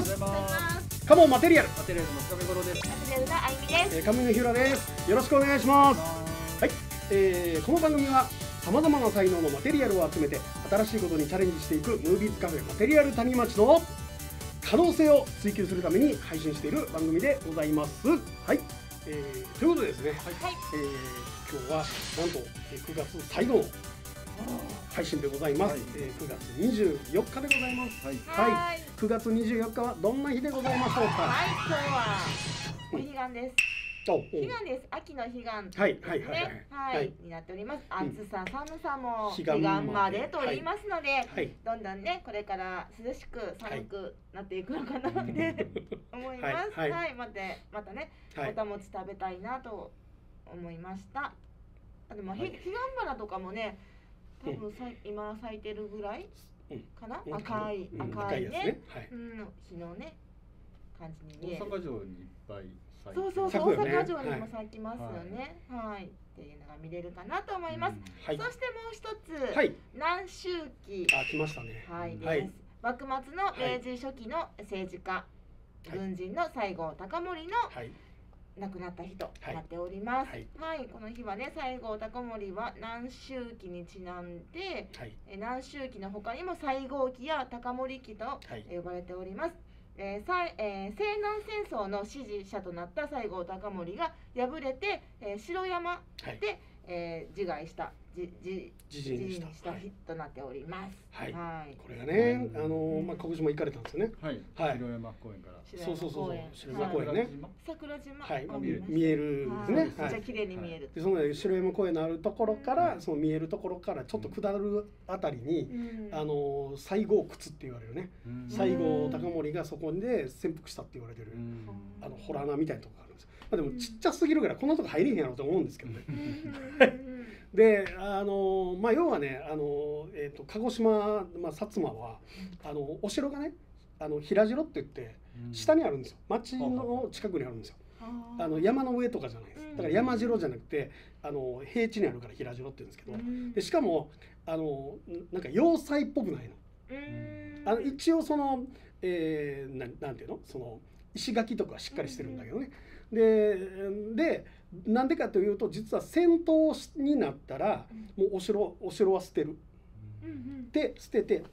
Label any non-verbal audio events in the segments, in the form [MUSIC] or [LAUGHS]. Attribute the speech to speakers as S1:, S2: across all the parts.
S1: ます。カモンマテリアル。
S2: マテリアルの深め頃です。
S3: マテレウダあゆみです。
S1: えー、上野ひらです。よろしくお願いします。はい、えーこの番組はさまざまな才能のマテリアルを集めて新しいことにチャレンジしていくムービーズカフェマテリアル谷町の可能性を追求するために配信している番組でございます。はい、えーということでですね、
S3: はい。
S1: えー今日はなんと、えー9月最後の配信でございます、
S2: はい。
S1: えー9月24日でございます。
S2: はい。
S1: はい。
S3: はい。
S1: 9月24日はどんな日でございましょうか？
S3: はい、今日はお彼岸です。
S1: おお。
S3: 彼岸です。秋の彼岸ですね。
S1: はい。はい。はい。はい。
S3: になっております。
S1: うん。
S3: 暑さ、寒さも
S1: 彼
S3: 彼岸
S1: 岸まで
S3: までと言いますので、
S1: はい。
S3: どんどんねこれから涼しく寒くなっていくのかなって思います。[LAUGHS]
S1: はい。
S3: はい、
S1: はい。
S3: またまたね、
S1: はい。
S3: おたもち食べたいなと思いました。あでも、
S1: はい。
S3: ひ彼岸花とかもね、多分さい今咲いてるぐらい
S1: うん。
S3: かな、
S1: うん。
S3: 赤い
S1: うん
S3: 赤いね。うん日のね感じに。見える。
S2: 大阪城にいっぱい咲いて
S3: そうそうそう大阪城にも咲きますよね。はい、っていうのが見れるかなと思います。
S1: はい。
S3: そしてもう一つ、
S1: はい。
S3: 南周期
S1: あ来ましたね。
S3: はい。です。
S1: はい。
S3: 幕末の明治初期の政治家、
S1: い。
S3: 軍人の西郷隆盛の
S1: はい
S3: 亡くなった日と
S1: はい。
S3: なっております。
S1: はい。
S3: はい、この日はね西郷隆盛は南周期にちなんで、
S1: はい。
S3: え南周期の他にも西郷期や高森期と
S1: はい。
S3: 呼ばれております。えーさいえー西南戦争の支持者となった西郷隆盛が敗れて、えー城山
S1: はい。
S3: で、えー自害したじじ
S1: 自陣にした。
S3: 自した
S1: はい。
S3: 日となっております。
S1: はい。
S3: はい。
S1: これがね
S2: うん。
S1: あのまあ鹿児島行かれたんですよね。
S2: はい。
S1: はい。
S2: 城山公園から。
S1: そうそうそうそう。
S3: 白
S1: 白山公園ね。
S3: 桜島。
S1: はい。
S3: あ
S2: 見える
S1: 見えるんですね。
S3: はい。ちゃ綺麗に見える。
S1: でその城山公園のあるところから
S2: うん。
S1: その見えるところからちょっと下るあたりに
S3: うん。
S1: あの西郷窟って言われるね。
S2: うん。
S1: 西郷隆盛がそこで潜伏したって言われてる
S2: うん。
S1: あのホラー穴みたいなとこがあるんですあ、でもちっちゃすぎるからこんなとこ入れへんやろと思うんですけどね。
S3: うん [LAUGHS]
S1: であのまあ要はねあの、えー、と鹿児島、まあ、薩摩はあのお城がねあの平城って言って下にあるんですよ。町の近くにあるんですよ。あの山の上とかじゃないです。だから山城じゃなくてあの平地にあるから平城って言うんですけど
S3: うん。
S1: でしかもあのなんか要塞っぽくないの。
S3: うん。
S1: あの一応その、えー、ななんていうの？その石垣とかはしっかりしてるんだけどね、ででなんでかというと実は戦闘になったらもうお城お城は捨てる。で捨てて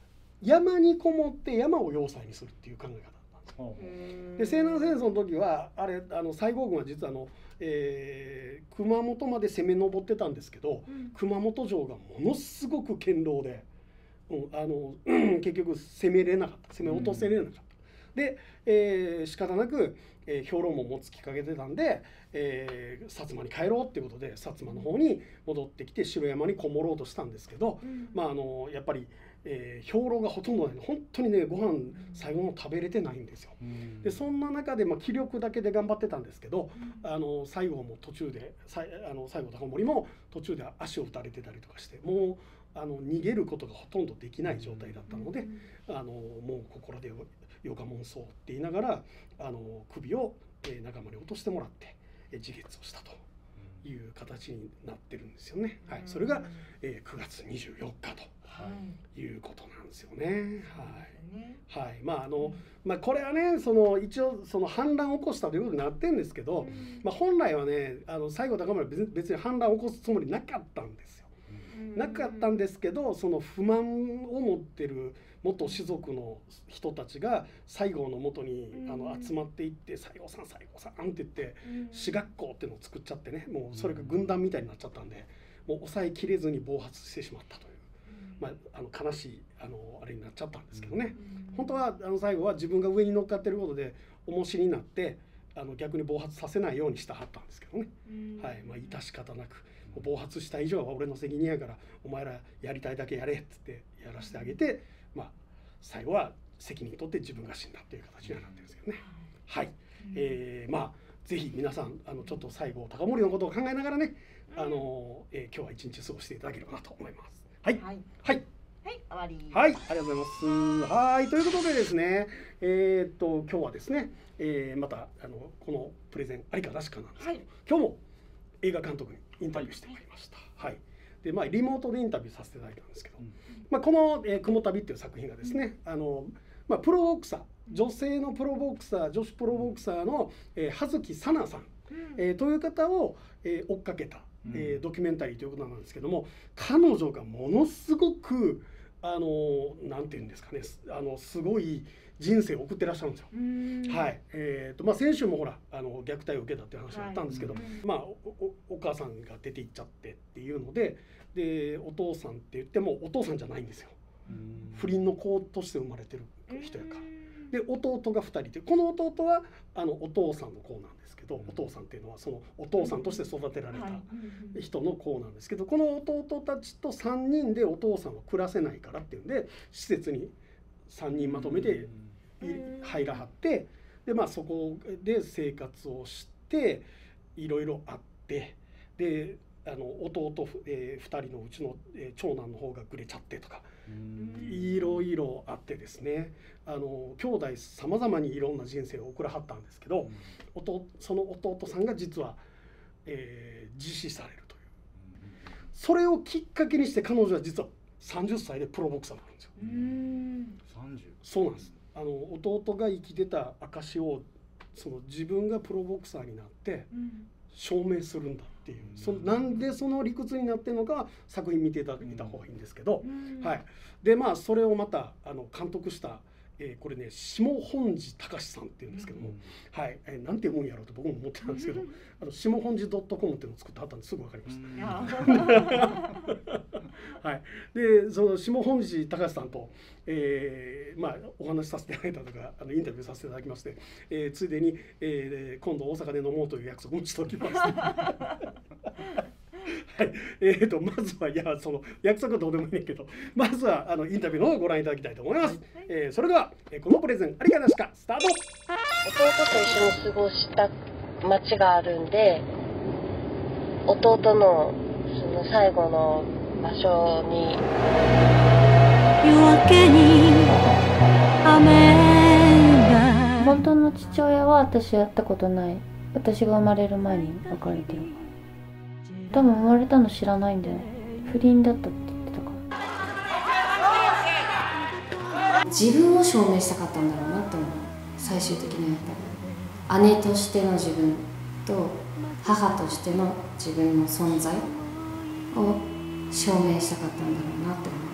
S1: 山にこもって山を要塞にするっていう考え方だったんですよ。
S3: うん。
S1: で西南戦争の時はあれあの西郷軍は実はあの、えー熊本まで攻め上ってたんですけど
S3: うん。
S1: 熊本城がものすごく堅牢で、うん、あの [CLEARS THROAT] 結局攻めれなかった。攻め落とせれなかった。で、えー仕方なく、えー兵糧も持つきかけてたんで、えー薩摩に帰ろうっていうことで薩摩の方に戻ってきて城山にこもろうとしたんですけど、
S3: うん。
S1: まああのやっぱり、えー兵糧がほとんどないの本当にねご飯最後の食べれてないんですよ。
S2: うん。
S1: でそんな中で、まあ、気力だけで頑張ってたんですけどあの西郷も途中でさいあの西郷隆盛も途中で足を打たれてたりとかしてもうあの逃げることがほとんどできない状態だったので、あのもう心でよよがもんそうって言いながらあの首を、えー仲間に落としてもらって、えー自決をしたという形になってるんですよね。はい、それが、えー9月24日とい。うことなんですよね。はい
S3: ね。
S1: はい、まああの、まあ、これはねその一応その反乱を起こしたということになってるんですけど、まあ、本来はねあの西郷隆盛は別に別に反乱を起こすつもりなかったんですよ。なかったんですけどその不満を持ってる元士族の人たちが西郷のもとにあの
S3: うん
S1: 集まっていって「西郷さん西郷さん」って言って
S3: うん。
S1: 私学校っていうのを作っちゃってねもうそれが軍団みたいになっちゃったんでもう抑えきれずに暴発してしまったという、まあ、あの悲しいあのあれになっちゃったんですけどね。本当はあの最後は自分が上に乗っかってることで重しになってあの逆に暴発させないようにしたはったんですけどね、はい。まあ致し方なく暴発した以上は俺の責任やからお前らやりたいだけやれっつってやらせてあげて、まあ、最後は責任取って自分が死んだっていう形にはなってるんですけどね。はい、えーまあぜひ皆さんあのちょっと最後高森のことを考えながらねあの、えー今日は一日過ごしていただければなと思います。はい、
S3: はい。
S1: はい。
S3: はい。終わり。
S1: はい、ありがとうございます。はい、ということでですね、えーっと今日はですね、えーまたあのこのプレゼンありかなしかなんですけど、
S3: はい。
S1: 今日も映画監督にインタビューしてまいりました。はい。で、まあリモートでインタビューさせていただいたんですけど、
S2: うん。
S1: まあこの、えー雲旅っていう作品がですね、あのまあ、プロボクサー女性のプロボクサー女子プロボクサーの、えー、葉月さなさん、えー、という方を、えー、追っかけた、えー、ドキュメンタリーということなんですけども彼女がものすごくあのなんていうんですかねあのすごい人生を送ってらっしゃるんですよ。はい、えーとまあ、先週もほらあの虐待を受けたっていう話があったんですけど、はい、まあお、お母さんが出て行っちゃってっていうのででお父さんって言ってもお父さんじゃないんですよ。不倫の子として生まれてる人やから。で弟が2人でこの弟はあのお父さんの子なんですけどお父さんっていうのはそのお父さんとして育てられた人の子なんですけどこの弟たちと3人でお父さんは暮らせないからっていうんで施設に3人まとめて入らはってでまあそこで生活をしていろいろあってであの弟、えー、2人のうちの、えー、長男の方がぐれちゃってとかいろいろあってですね。あの兄弟さまざまにいろんな人生を送らはったんですけど、弟その弟さんが実は、えー、自死されるという。それをきっかけにして彼女は実は30歳でプロボクサーになるんですよ。そうなんですあの弟が生きてた証をその自分がプロボクサーになって証明するんだっていう、そなんでその理屈になってるのか作品見ていただいた方がいいんですけど、はい、でまあそれをまたあの監督したえー、これね下本寺隆さんっていうんですけども、うん、はい、えー、なんて読むんやろうと僕も思ってたんですけど、[LAUGHS] あの下本寺ドットコムっていうのを作ってはったんですぐ分かりました。[LAUGHS] はい、でその下本寺隆さんと、えー、まあお話しさせていただいたとかあのインタビューさせていただきまして、えー、ついでに、えー、今度大阪で飲もうという約束もしておきます。[LAUGHS] はい、えーと、まずはいやその約束はどうでもいいねんけどまずはあのインタビューの方をご覧いただきたいと思います、はい、えー、それでは、えー、このプレゼンありがなしかスタート。弟
S4: と一緒に過ごした街があるんで弟のその最後の場所に夜明けに雨が。本当の父親は私やったことない。私が生まれる前に別れてる。多分生まれたの知らないんだよ。不倫だったって言ってたから。自分を証明したかったんだろうなって思う。最終的にはやっぱり。姉としての自分と母としての自分の存在を証明したかったんだろうなって思う。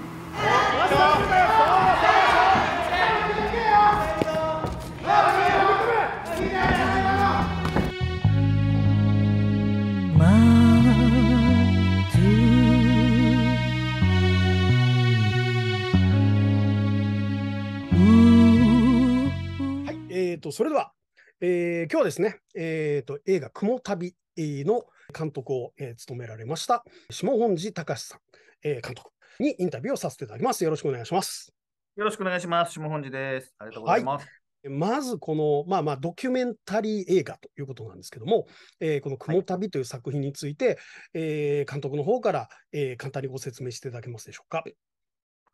S1: ー、とそれでは、えー、今日はですね、えーと、映画「雲旅」の監督を、えー、務められました下本寺隆さん、えー、監督にインタビューをさせていただきます。よろしくお願いします。
S2: よろしくお願いします。下本寺です。ありがとうございます。はい
S1: まずこの、まあまあ、ドキュメンタリー映画ということなんですけども、えー、この雲旅という作品について、はい、えー、監督の方から、えー、簡単にご説明していただけますでしょうか。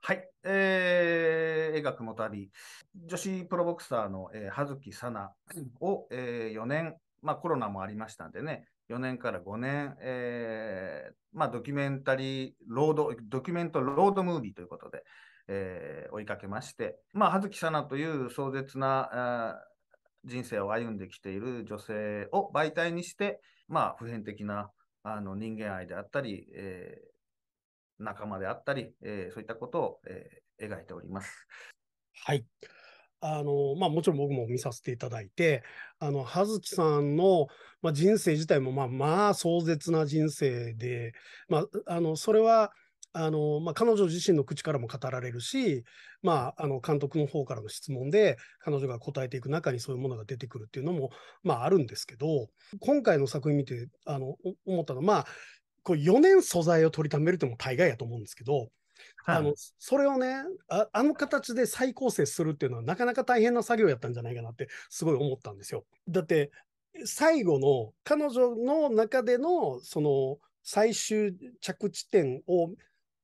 S2: はい、えー、映画雲旅、女子プロボクサーの、えー、葉月さなを、えー、4年、まあ、コロナもありましたんでね、4年から5年、えーまあ、ドキュメンタリー、ロード、ドキュメントロードムービーということで、えー、追いかけまして、まあ、葉月さなという壮絶な人生を歩んできている女性を媒体にして、まあ、普遍的なあの人間愛であったり、えー仲間であったり、えー、そういったことを、えー、描いております。
S1: はい。あのまあ、もちろん僕も見させていただいて、あの葉月さんの、まあ、人生自体もまあまあ壮絶な人生で、まあ、あのそれはあの、まあ、彼女自身の口からも語られるし、まあ、あの監督の方からの質問で彼女が答えていく中にそういうものが出てくるっていうのも、まあ、あるんですけど今回の作品見てあの思ったのは、まあ、こう4年素材を取りためるっても大概やと思うんですけど、はい、あのそれをねあ、あの形で再構成するっていうのはなかなか大変な作業やったんじゃないかなってすごい思ったんですよ。だって最後の彼女の中でのその最終着地点を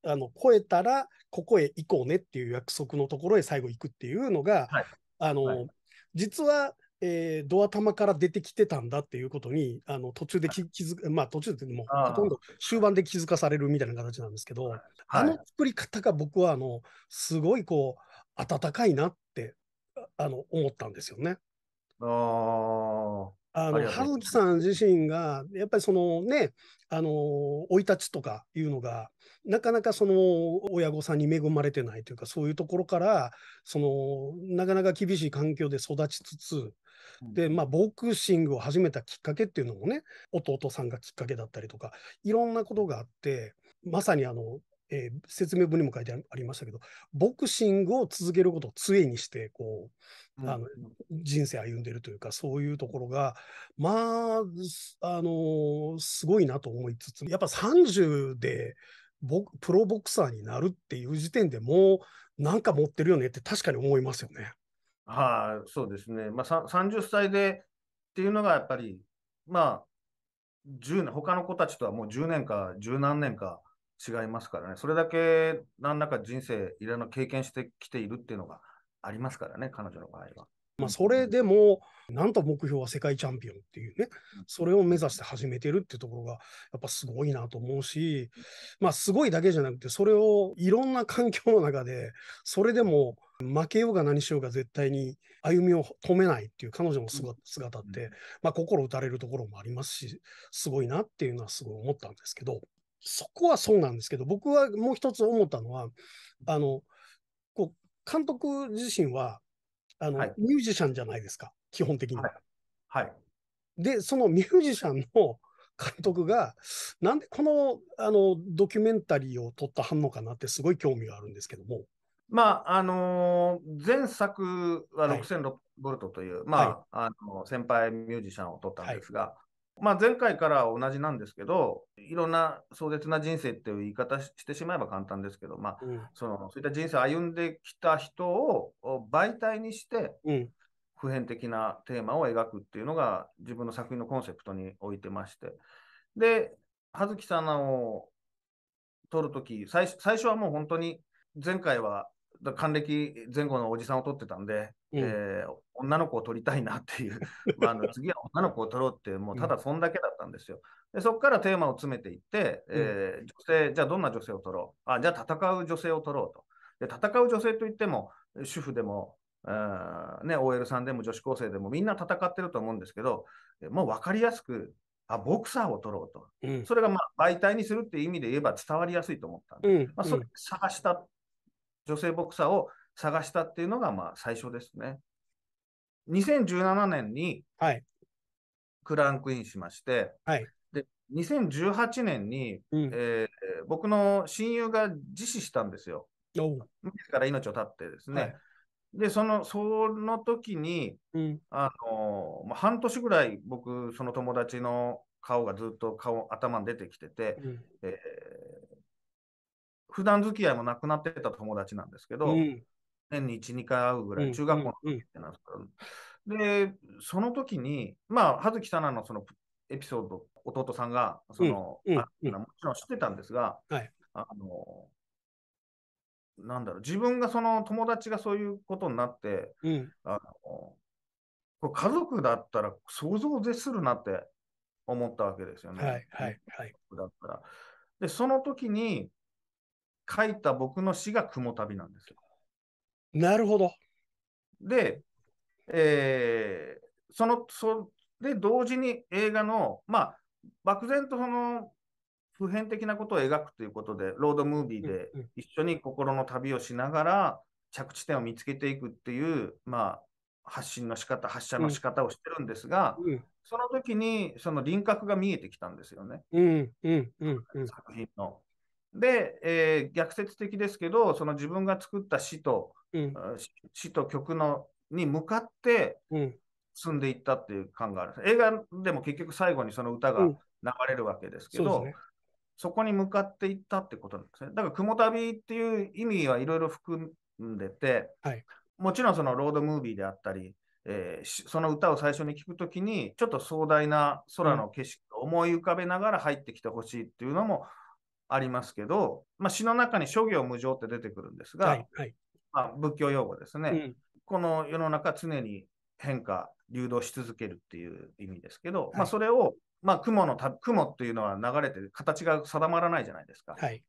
S1: あの超えたらここへ行こうねっていう約束のところへ最後行くっていうのが、はい、あの、はい、実はえー、ドア玉から出てきてたんだっていうことに、あの途中で気づく、まあ途中でもほとんど終盤で気づかされるみたいな形なんですけど、はい、あの作り方が僕はあのすごいこう温かいなってあの思ったんですよね。
S2: あー
S1: あの葉月さん自身がやっぱりそのねあの生い立ちとかいうのがなかなかその親御さんに恵まれてないというかそういうところからそのなかなか厳しい環境で育ちつつでまあボクシングを始めたきっかけっていうのもね弟さんがきっかけだったりとかいろんなことがあってまさにあの、えー説明文にも書いてありましたけどボクシングを続けることを杖にしてこう
S2: うん
S1: あの人生歩んでるというか、そういうところが、まあ、すあのーすごいなと思いつつ、やっぱ30でプロボクサーになるっていう時点でもう、なんか持ってるよねって確かに思いますよね。
S2: はい、そうですね。まあ、30歳でっていうのがやっぱり、まあ、10年、他の子たちとはもう10年か十何年か違いますからね。それだけ何らか人生いろんな経験してきているっていうのがありますからね、彼女の場合は。
S1: まあ、それでも、なんと目標は世界チャンピオンっていうね、それを目指して始めてるっていうところが、やっぱすごいなと思うし、まあ、すごいだけじゃなくて、それをいろんな環境の中で、それでも負けようが何しようが絶対に歩みを止めないっていう彼女の姿姿って、まあ、心打たれるところもありますし、すごいなっていうのはすごい思ったんですけど、そこはそうなんですけど、僕はもう一つ思ったのは、あの、こう、監督自身は、あの、
S2: はい。
S1: ミュージシャンじゃないですか、基本的には。
S2: はいはい。
S1: で、そのミュージシャンの監督が、なんでこのあのドキュメンタリーを撮ったはんのかなってすごい興味があるんですけども。
S2: まあ、あのー前作は
S1: はい
S2: 6000ボルトという、まあ、あの先輩ミュージシャンを取ったんですが、まあ、前回からは同じなんですけど、いろんな壮絶な人生っていう言い方ししてしまえば簡単ですけど、まあ、
S1: うん。
S2: そのそういった人生を歩んできた人をお媒体にして
S1: うん。
S2: 普遍的なテーマを描くっていうのが自分の作品のコンセプトに置いてまして。で、葉月さんを撮るとき、最初最初はもう本当に前回はだ還暦前後のおじさんを撮ってたんで、
S1: うん
S2: えー女の子を撮りたいなっていう、[LAUGHS] まあ、あの次は女の子を撮ろうって、もうただそんだけだったんですよ。でそこからテーマを詰めていって、えー女性、じゃあどんな女性を撮ろう？あ、じゃあ戦う女性を撮ろうと。で戦う女性といっても、主婦でも、あーね、OL さんでも女子高生でもみんな戦ってると思うんですけど、えもう分かりやすく、あ、ボクサーを撮ろうと。
S1: うん。
S2: それがまあ媒体にするっていう意味で言えば伝わりやすいと思ったんで、
S1: うん。
S2: まあ、それ探した、女性ボクサーを探したっていうのがまあ最初ですね。2017年に
S1: はい。
S2: クランクインしまして、
S1: はい
S2: で2018年に、
S1: うん。
S2: えー僕の親友が自死したんですよ。自ら命を絶ってですね。
S1: はい
S2: で、その、その時に、
S1: うん。
S2: あのまあ、半年ぐらい僕、その友達の顔がずっと顔、頭に出てきてて、
S1: うん。
S2: えー普段付き合いもなくなってた友達なんですけど、
S1: うん。
S2: 年に1、2回会うぐら
S1: うん
S2: い、中学校の
S1: うん
S2: 時ってなんですけど、で、その時に、まあ、葉月さなのそのエピソード、弟さんが、その、
S1: うんうん
S2: あもちろん知ってたんですが、
S1: はい
S2: あの、なんだろう、自分がその友達がそういうことになって、
S1: うん。
S2: あのこれ家族だったら想像を絶するなって思ったわけですよね。
S1: はい。はい。はい。
S2: だったら。で、その時に書いた僕の詩が雲旅なんですよ。
S1: なるほど。
S2: で、えーその、そで、同時に映画の、まあ、漠然とその普遍的なことを描くということで、ロードムービーで一緒に心の旅をしながら着地点を見つけていくっていう、まあ、発信の仕方、発射の仕方をしてるんですが、
S1: うん。
S2: その時にその輪郭が見えてきたんですよね。
S1: うん。うん。うん。うん。
S2: 作品の。で、えー逆説的ですけど、その自分が作った詩と、
S1: うん。
S2: あ詩詩と曲のに向かって
S1: うん。
S2: 進んでいったっていう感がある。映画でも結局最後にその歌が
S1: うん
S2: 流れるわけですけど、
S1: そうですね。
S2: そこに向かっていったってことなんですね。だから、雲旅っていう意味はいろいろ含んでて、
S1: はい
S2: もちろんそのロードムービーであったり、えーしその歌を最初に聞くときに、ちょっと壮大な空の景色を思い浮かべながら入ってきてほしいっていうのもありますけど、まあ、詩の中に諸行無常って出てくるんですが、
S1: はい。はい。
S2: まあ、仏教用語ですね。
S1: うん。
S2: この世の中常に変化、流動し続けるっていう意味ですけど、
S1: はい
S2: まあそれを、まあ雲のた、雲っていうのは流れて形が定まらないじゃないですか。
S1: はい。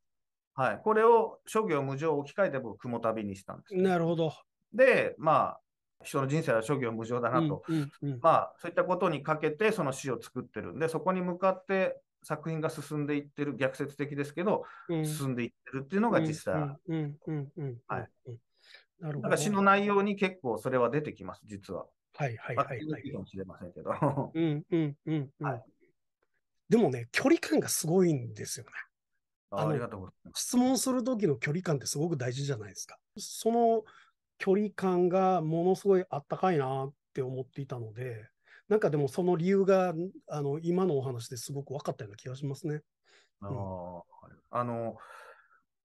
S2: はい。これを諸行無常を置き換えて僕、雲旅にしたんですね、
S1: なるほど。
S2: で、まあ、人の人生は諸行無常だなと、
S1: うんうんうん
S2: まあそういったことにかけてその詩を作ってるんでそこに向かって作品が進んでいってる逆説的ですけど、
S1: うん
S2: 進んでいってるっていうのが実際、
S1: うんうんうんうん
S2: はい
S1: うんなるほど
S2: だから詩の内容に結構それは出てきます実は。
S1: はいはい
S2: まあ
S1: はいは
S2: いかもしれませんけど。
S1: うんうんうんうん
S2: はい
S1: でもね距離感がすごいんですよねあの
S2: あありがとうございます。
S1: 質問する時の距離感ってすごく大事じゃないですかその距離感がものすごいあったかいなって思っていたのでなんかでもその理由があの今のお話ですごく分かったような気がしますね。
S2: あーあの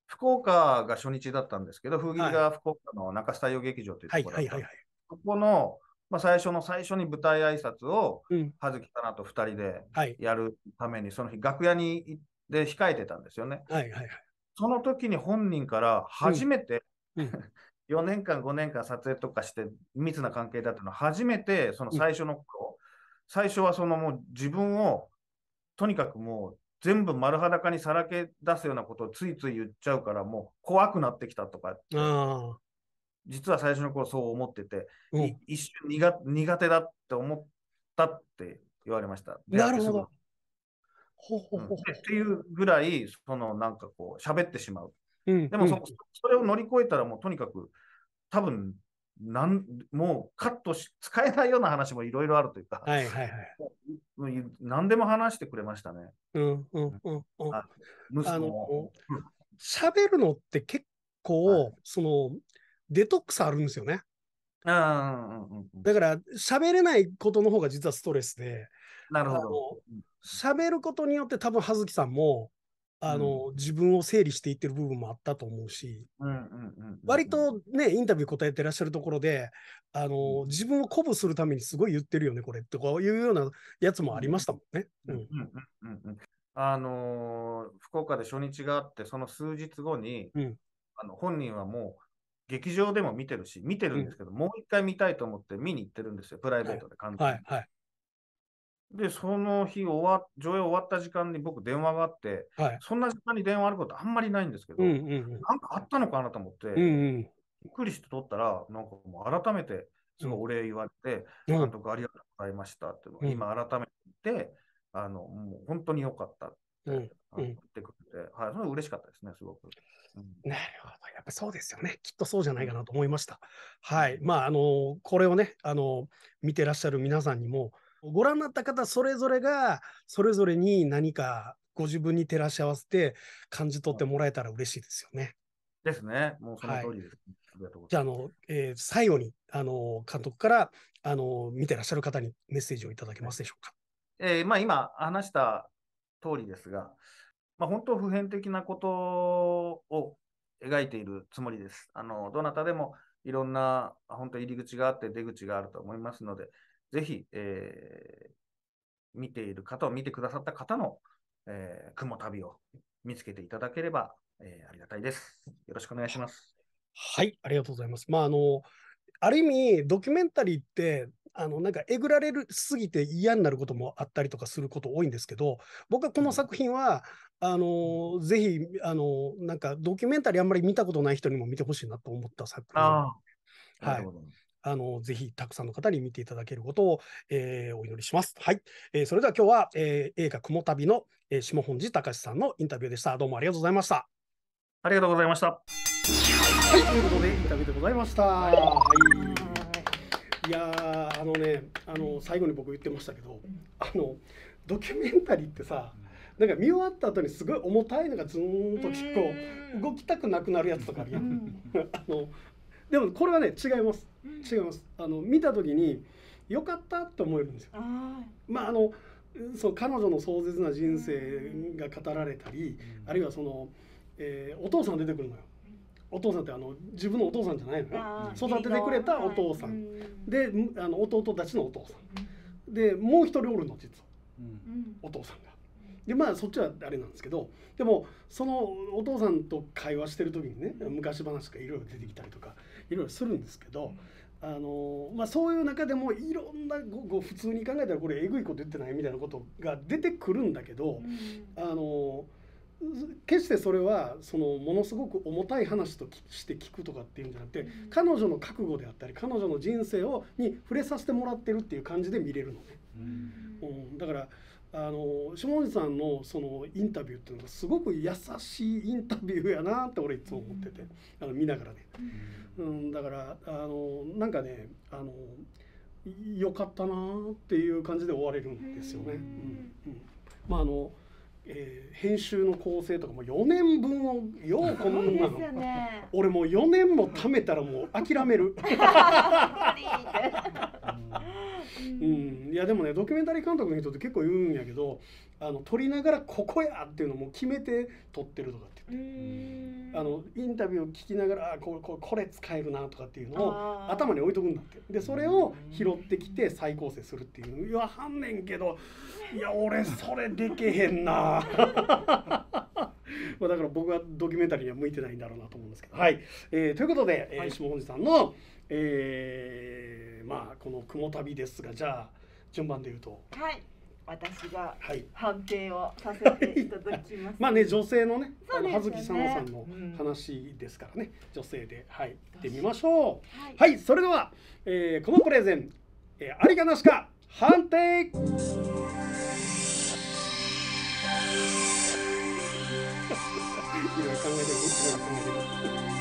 S2: 福岡が初日だったんですけど、風切りが福岡の中洲太陽劇場という
S1: はい
S2: ところだったんです
S1: はいはいはい。
S2: そこの、まあ、最初の最初に舞台挨拶を
S1: うん
S2: 葉月かなと2人で
S1: はい
S2: やるために、その日、楽屋に行って控えてたんですよね。
S1: はいはいはい。
S2: その時に本人から初めて、
S1: うん [LAUGHS]
S2: 4年間、5年間撮影とかして密な関係だったのは、初めてその最初の頃、最初はそのもう自分をとにかくもう全部丸裸にさらけ出すようなことをついつい言っちゃうから、もう怖くなってきたとかって、
S1: ああ。
S2: 実は最初の頃そう思ってて、
S1: うん
S2: い一瞬苦苦手だって思ったって言われました。出
S1: なるほど。ほうほうほう
S2: んっていうぐらい、そのなんかこう、喋ってしまう。
S1: う。うん
S2: でもそ,、
S1: うん
S2: それを乗り越えたら、もうとにかく、多分なんもうカットし、使えないような話もいろいろあるというか、
S1: はいはいはい。
S2: うん何でも話してくれましたね。
S1: うんうんうんうん。
S2: あ
S1: の。喋るのって結構、
S2: はい
S1: そのデトックスあるんですよね。
S2: うんうんうんうんうん。
S1: だから喋れないことの方が実はストレスで、
S2: なるほど。
S1: 喋ることによって多分葉月さんもあの、自分を整理していってる部分もあったと思うし、
S2: うんうんうんうん
S1: 割とね、インタビュー答えてらっしゃるところで、あの
S2: うん。
S1: 自分を鼓舞するためにすごい言ってるよね、これってこういうようなやつもありましたもんね。うん。ん
S2: ううんうんうん。あのー福岡で初日があって、その数日後に、
S1: うん。
S2: あの本人はもう劇場でも見てるし、見てるんですけど、もう一回見たいと思って見に行ってるんですよ、プライベートで完全に。
S1: はいはい。
S2: で、その日終わ、上映終わった時間に僕、電話があって、
S1: はい。
S2: そんな時間に電話あることあんまりないんですけど、
S1: うんうんうん。
S2: なんかあったのかなと思って、
S1: うんうん。
S2: びっくりして撮ったら、なんかもう改めて、すごいお礼言われて、
S1: うん。
S2: 監督ありがとうございましたっていう今改めてあの、もう本当に良かったっってくれて、はい、それは嬉しかったですね、すごく。うん
S1: なるほど。やっぱそうですよね。きっとそうじゃないかなと思いました。はい。まあ、あの、これをね、あの、見てらっしゃる皆さんにも、ご覧になった方それぞれが、それぞれに何かご自分に照らし合わせて感じ取ってもらえたら嬉しいですよね。
S2: ですね、もうその通りです。ありがとうご
S1: じゃあ、
S2: ざいます。
S1: あの、えー最後に、あの、監督から、あの、見てらっしゃる方にメッセージをいただけますでしょうか。
S2: えーまあ、今話した通りですが、まあ、本当普遍的なことを描いているつもりです。あのどなたでもいろんな本当入り口があって出口があると思いますので、ぜひ、えー見ている方を見てくださった方の、えー雲旅を見つけていただければ、えーありがたいです。よろしくお願いします。
S1: はい、ありがとうございます。まあ、あの、ある意味、ドキュメンタリーって、あの、なんか、えぐられるすぎて嫌になることもあったりとかすること多いんですけど、僕はこの作品は、あの、ぜひ、あの、なんか、ドキュメンタリーあんまり見たことない人にも見てほしいなと思った作品。はいあの、ぜひ、たくさんの方に見ていただけることを、えーお祈りします。はい。えーそれでは今日は、えー映画雲旅の、えー下本寺隆さんのインタビューでした。どうもありがとうございました。
S2: ありがとうございました。
S1: はい、ということで、インタビューでございました。はい。いやー、あのね、あの、最後に僕言ってましたけど、あの、ドキュメンタリーってさ、なんか見終わった後にすごい重たいのがずーんと結構動きたくなくなるやつとかあるや。
S3: うんん [LAUGHS]
S1: あの、でもこれはね、違います。違います。あの、見た時に、よかったって思えるんですよ。
S3: あ
S1: まああのそう彼女の壮絶な人生が語られたり、あるいはその、えーお父さん出てくるのよ。お父さんってあの自分のお父さんじゃないのよ。育ててくれたお父さん。
S3: うん。
S1: であの弟たちのお父さん。でもう一人おるの実は。
S3: うん。
S1: お父さんが。でまあそっちはあれなんですけどでもそのお父さんと会話してる時にね昔話がいろいろ出てきたりとかいろいろするんですけど、あのまあ、そういう中でもいろんなごご普通に考えたらこれえぐいこと言ってないみたいなことが出てくるんだけど、
S3: うん。
S1: あの決してそれはそのものすごく重たい話として聞くとかっていうんじゃなくて彼女の覚悟であったり彼女の人生をに触れさせてもらってるっていう感じで見れるのね。うん、だからあの下地さんのそのインタビューっていうのがすごく優しいインタビューやなって俺いつも思っててあの見ながらね、うん、だからあのなんかねあのよかったなっていう感じで終われるんですよね。うん。うん、まああのえー、編集の構成とかも4年分をようこんなの、ね、俺もう4年も貯めたらもう諦める。[LAUGHS] うん、いやでもねドキュメンタリー監督の人って結構言うんやけどあの撮りながらここやっていうのも決めて撮ってるとかって言って。あのインタビューを聞きながらあこここれ使えるなとかっていうのを頭に置いとくんだって。でそれを拾ってきて再構成するっていう言わはんねんけどいや俺それでけへんな。[LAUGHS] まあだから僕はドキュメンタリーには向いてないんだろうなと思うんですけど。はい、えー、ということで、えー、下本さんの、えー、まあこの「雲旅」ですがじゃあ順番で言うと。
S3: はい。私が判定をさせていただきます。[LAUGHS]
S1: まあね女性のね、あの葉月さんさんの話ですからね、女性で。はい。行ってみましょう。はい、はい、それでは、えー、このプレゼン、えー、ありかなしか判定。いろいろ考えていろいろ考えてはい。か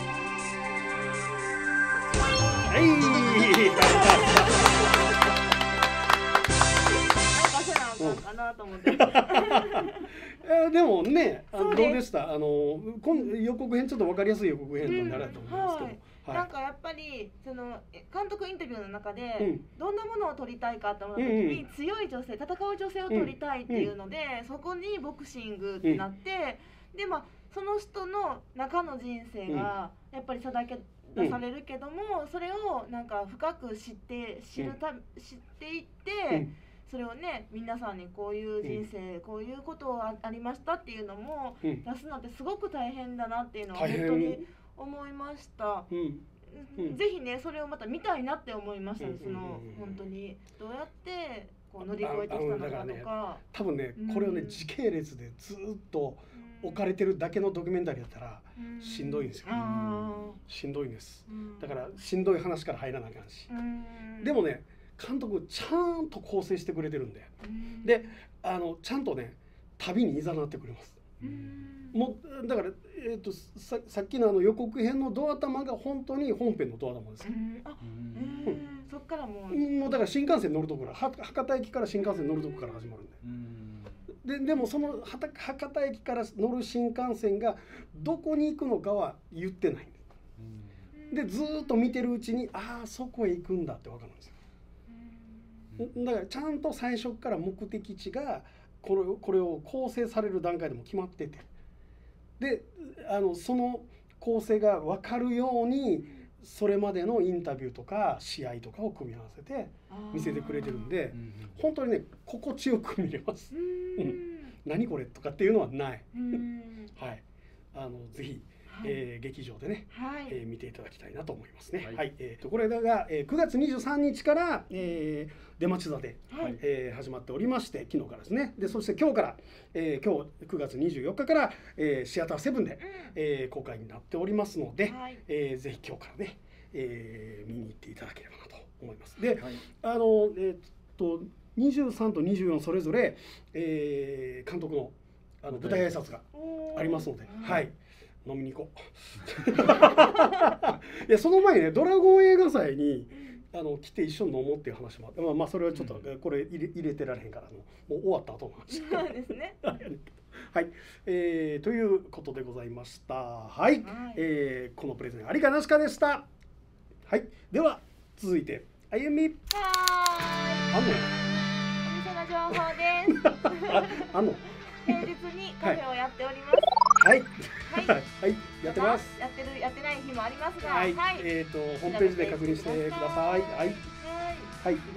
S1: なと思って。[LAUGHS] でもねあどうでしたあの今予告編ちょっと分かりやすい予告編になると思いますけど、う。ん
S3: はい、なんかやっぱりその監督インタビューの中で、うん、どんなものを撮りたいかと思った時に、強い女性戦う女性を撮りたいっていうので、うん、そこにボクシングってなって、でまあその人の中の人生がやっぱりさだけ出されるけども、それをなんか深く知って知るた、知っていって、それをね皆さんにこういう人生、こういうことあありましたっていうのも出すのってすごく大変だなっていうのは本当に思いました。ぜひねそれをまた見たいなって思いました、その本当にどうやってこう乗り越えてきたのかとか、ね、
S1: 多分ねこれをね、時系列でずっと置かれてるだけのドキュメンタリーだったらしんどいんですよ、しんどいんです、だからしんどい話から入らなあかんし、でもね監督ちゃんと構成してくれてるんで、であのちゃんとね旅にいざなってくれます、もうだから、えーと、ささっきのあの予告編のドア玉が本当に本編のドア玉です。よ、
S3: うん、そっからもう。
S1: もうだから新幹線乗るとこから博多駅から新幹線乗るとこから始まるんで、ででもその博多駅から乗る新幹線がどこに行くのかは言ってないでずっと見てるうちにああそこへ行くんだって分かるんですよ。だからちゃんと最初から目的地がこれこれを構成される段階でも決まってて。であのその構成が分かるようにそれまでのインタビューとか試合とかを組み合わせて見せてくれてるんで本当にね心地よく見れます。うん、何これとかっていうのはない。はい、あのぜひはい、えー、劇場でね、はい、えー、見ていただきたいなと思いますね。はい、はい、えー、とこれが、えー、9月23日から、えー、出町座で、はい、えー、始まっておりまして昨日からですね。でそして今日から、えー、今日9月24日から、えー、シアターセブンで、うん、えー、公開になっておりますので、はい、えー、ぜひ今日からね、えー、見に行っていただければなと思います。で、はい、あのえー、っと23と24それぞれ、えー、監督のあの舞台挨拶がありますので、はい。飲みに行こう。[LAUGHS] いやその前にねドラゴン映画祭にあの来て一緒に飲もうっていう話もあってまあ、まあ、それはちょっとこれ入れ入れてられへんからもう終わった後の話。
S3: そうですね。[LAUGHS]
S1: はい、えー、ということでございました。はい、はい、えー、このプレゼンありかなしかでした。はい。では続いてあゆみ。はい。
S3: あの。お店の情報です。[LAUGHS]
S1: あの。
S3: 平日にカフェをやっております、
S1: はい。[LAUGHS] はい。やってます。
S3: やってるやってない日もありますが、
S1: はい。えっ、とホームページで確認してください。はい。はい。[LAUGHS]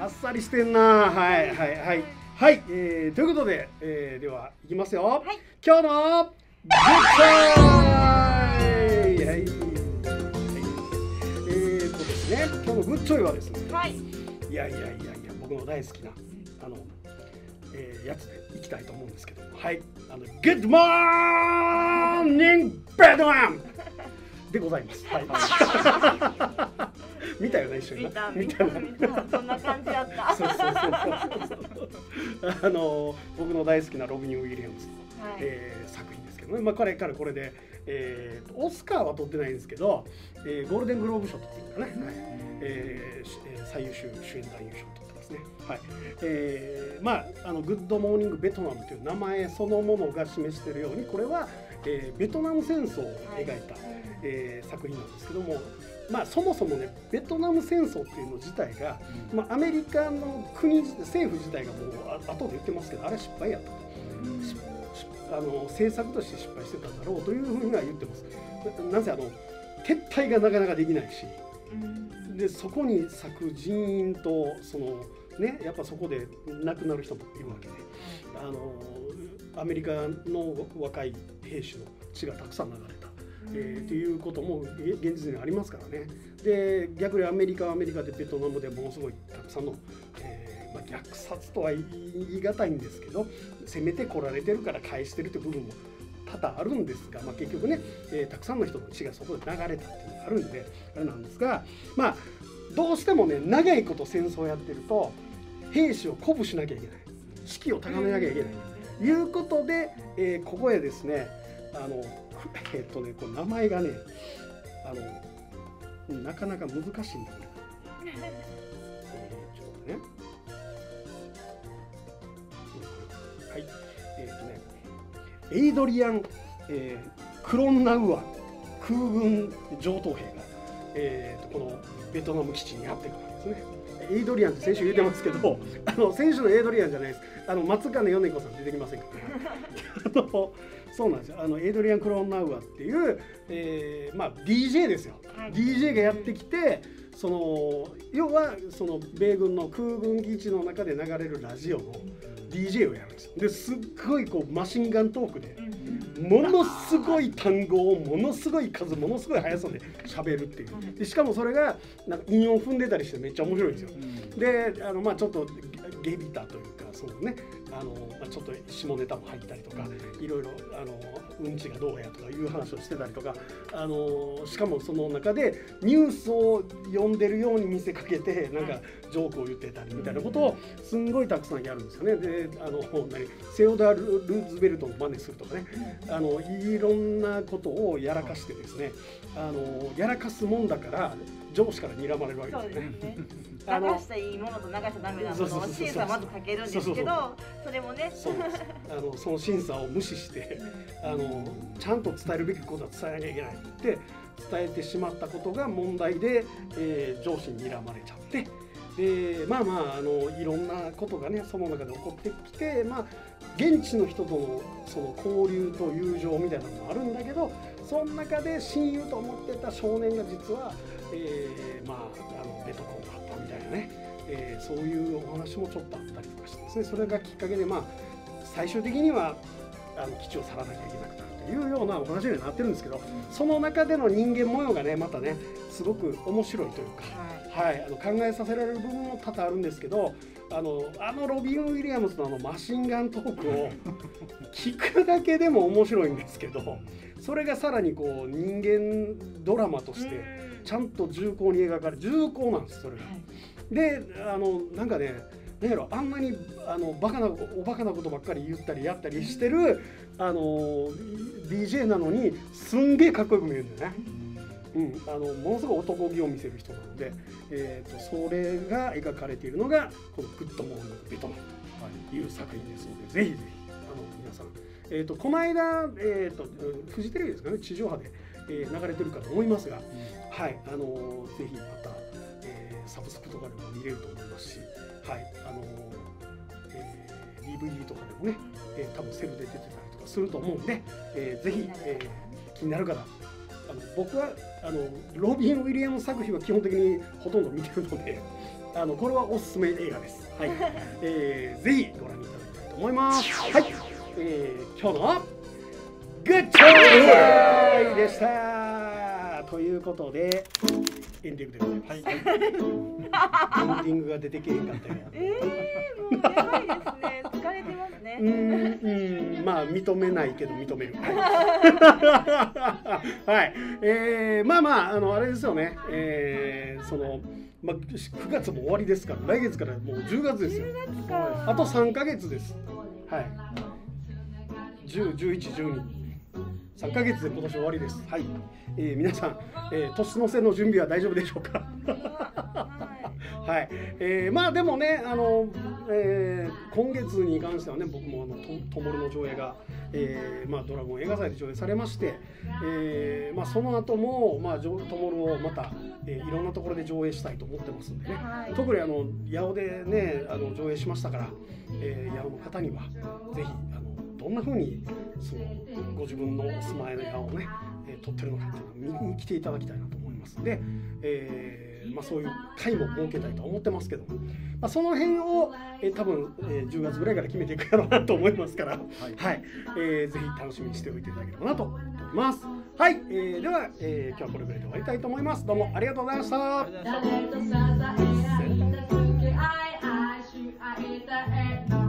S1: あっさりしてんな。はいはいはい。はい。えー、ということで、えー、では行きますよ。はい。今日のグッチョイ。はい。はい。えー、とですね、今日のグッチョイはですね。はい。いやいやいやいや、僕の大好きなあの。えー、やつでいきたいと思うんですけどはいあの Good morning ベトナムでございます。はい。[LAUGHS] 見たよね一緒に。
S3: 見た見た。そんな感じやった。[LAUGHS] そうそうそう
S1: そう [LAUGHS] あの僕の大好きなロビン・ウィリアムズの、はい、えー、作品ですけどね。まあ彼からこれで、えー、オスカーは取ってないんですけど、えー、ゴールデングローブ賞っていうかね、はい、えー、最優秀主演男優賞取ってますね。はい。えー、まああのグッドモーニングベトナムという名前そのものが示しているようにこれは、えー、ベトナム戦争を描いた。はいえー、作品なんですけども、まあ、そもそもねベトナム戦争っていうの自体が、まあ、アメリカの国政府自体がもう後で言ってますけどあれ失敗やったと。あの政策として失敗してたんだろうというふうには言ってます。なぜあの撤退がなかなかできないし、でそこに咲く人員とそのねやっぱそこで亡くなる人もいるわけで、あのアメリカの若い兵士の血がたくさん流れた。えー、ということも現実にありますからね。で逆にアメリカはアメリカでベトナムでものすごいたくさんの、えーまあ、虐殺とは言い難いんですけど攻めてこられてるから返してるという部分も多々あるんですが、まあ、結局ね、えー、たくさんの人の血がそこで流れたっていうのがあるんであれなんですがまあどうしてもね長いこと戦争をやってると兵士を鼓舞しなきゃいけない。士気を高めなきゃいけない。ということで、えー、ここへですねあの [LAUGHS] えっとねこれ名前がねあのなかなか難しいんだけど、[LAUGHS] えー、ちょっとね、はい。えっ、ー、とねエイドリアン、えー、クロンナウア空軍上等兵が、えーと、このベトナム基地にやってくるわけですね。エイドリアンって選手言うてますけど、[LAUGHS] あの選手のエイドリアンじゃないです。あの松金米子さん出てきませんか？[LAUGHS] あのそうなんですよ。あのエイドリアン・クローンナウアっていう、えーまあ、DJ ですよ、はい、DJ がやってきてその要はその米軍の空軍基地の中で流れるラジオの DJ をやるんですよ。ですっごいこうマシンガントークでものすごい単語をものすごい数ものすごい速さで喋るっていう。でしかもそれがなんか韻を踏んでたりしてめっちゃ面白いんですよ。であのまあちょっとゲビタというかそのねあの、まあ、ちょっと下ネタも入ったりとかいろいろあのうんちがどうやとかいう話をしてたりとかあのしかもその中でニュースを読んでるように見せかけてなんかジョークを言ってたりみたいなことをすんごいたくさんやるんですよね。であの何セオダール・ルーズベルトの真似するとかね。あのいろんなことをやらかしてですねあのやらかすもんだから上司から睨まれるわけですよね。
S3: 流したいいものと流しちゃダメなものを審査まずかけるんですけどそれもね。
S1: あのその審査を無視してあのちゃんと伝えるべきことは伝えなきゃいけないって伝えてしまったことが問題で、えー、上司に睨まれちゃって。でまあまああのいろんなことがねその中で起こってきてまあ現地の人とのその交流と友情みたいなのもあるんだけどその中で親友と思ってた少年が実は、えー、まああのベトコンがあったみたいなね、えー、そういうお話もちょっとあったりとかしてですね。それがきっかけでまあ最終的にはあの基地を去らなきゃいけなくなるというようなお話にはなってるんですけどその中での人間模様がねまたねすごく面白いというか、はい、あの考えさせられる部分も多々あるんですけどあのあのロビン・ウィリアムズのあのマシンガントークを [LAUGHS] 聞くだけでも面白いんですけどそれがさらにこう人間ドラマとしてちゃんと重厚に描かれ重厚なんですそれが。であのなんかね何やろあんなにあのバカなおバカなことばっかり言ったりやったりしてるあの DJ なのにすんげえかっこよく見えるんだよね。うん、あのものすごい男気を見せる人なので、えーと、それが描かれているのがこの「グッドモーニングベトナム」という作品ですので、ぜひぜひあの皆さん、えーと、この間、えーと、フジテレビですかね地上波で、えー、流れてるかと思いますが、はいあのぜひまた、えー、サブスクとかでも見れると思いますし、はいあのえー、DVD とかでもね、えー、多分セルで出てたりとかすると思うんで、えー、ぜひ、えー、気になる方あの僕はあのロビン・ウィリアム作品は基本的にほとんど見てるので [LAUGHS] あのこれはおすすめ映画です。はい、[LAUGHS] えー、ぜひご覧いただきたいと思います。はい、えー、今日のグッドイでした。ということでエンディングでございます。はい、エンディングが出てけへんかったよ。
S3: ええー、もうやばいですね。疲れてね。
S1: うん、うん、まあ認めないけど認める。[LAUGHS] はい、えー、まあまああのあれですよね。えー、その。まあ、9月も終わりですから来月からもう10月ですよあと3か月ですはい101112ヶ月で今年終わりです。はい、えー、皆さん、えー、年の瀬の準備は大丈夫でしょうか？[LAUGHS] はい、えー、まあでもねあの、えー、今月に関してはね僕もあのともるの上映が、えーまあ、ドラゴン映画祭で上映されまして、えーまあ、その後もまあともるをまた、えー、いろんなところで上映したいと思ってますんでね、はい、特にあの八尾でねあの上映しましたから、えー、八尾の方にはぜひあのどんなふうにそのご自分の住まいの部屋をね、えー、撮ってるのかっていうのを見に来ていただきたいなと思います。で、えーまあ、そういう会も設けたいと思ってますけども、まあ、その辺を、えー、多分、えー、10月ぐらいから決めていくやろうなと思いますから、はい。はい、えー、ぜひ楽しみにしておいていただければなと思います。はい、えー、では、えー、今日はこれぐらいで終わりたいと思います。どうもありがとうございまし。た。